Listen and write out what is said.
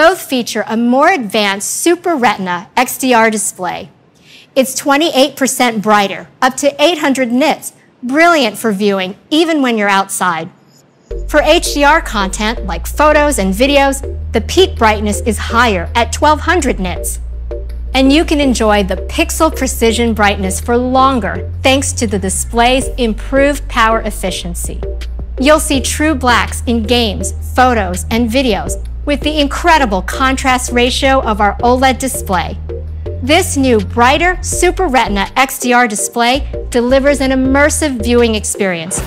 Both feature a more advanced Super Retina XDR display. It's 28% brighter, up to 800 nits, brilliant for viewing even when you're outside. For HDR content like photos and videos, the peak brightness is higher at 1200 nits. And you can enjoy the pixel precision brightness for longer thanks to the display's improved power efficiency. You'll see true blacks in games, photos, and videos with the incredible contrast ratio of our OLED display. This new brighter Super Retina XDR display delivers an immersive viewing experience